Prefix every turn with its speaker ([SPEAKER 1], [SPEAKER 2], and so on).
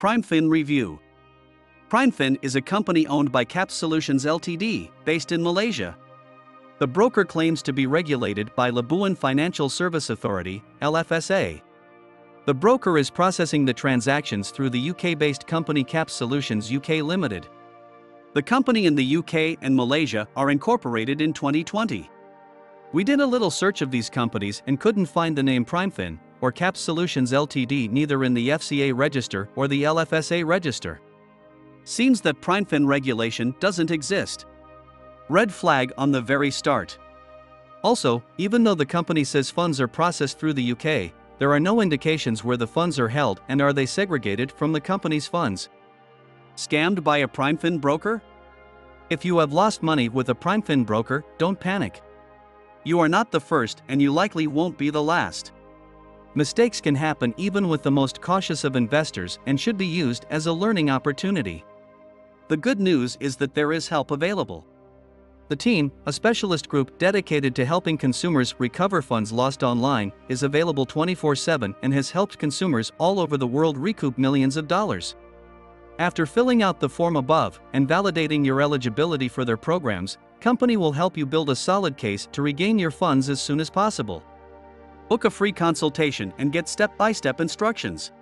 [SPEAKER 1] PrimeFin Review PrimeFin is a company owned by Caps Solutions Ltd, based in Malaysia. The broker claims to be regulated by Labuan Financial Service Authority, LFSA. The broker is processing the transactions through the UK based company Caps Solutions UK Limited. The company in the UK and Malaysia are incorporated in 2020. We did a little search of these companies and couldn't find the name PrimeFin or Caps Solutions Ltd neither in the FCA register or the LFSA register. Seems that PrimeFin regulation doesn't exist. Red flag on the very start. Also, even though the company says funds are processed through the UK, there are no indications where the funds are held and are they segregated from the company's funds. Scammed by a PrimeFin broker? If you have lost money with a PrimeFin broker, don't panic. You are not the first and you likely won't be the last. Mistakes can happen even with the most cautious of investors and should be used as a learning opportunity. The good news is that there is help available. The team, a specialist group dedicated to helping consumers recover funds lost online, is available 24 7 and has helped consumers all over the world recoup millions of dollars. After filling out the form above and validating your eligibility for their programs, company will help you build a solid case to regain your funds as soon as possible. Book a free consultation and get step-by-step instructions.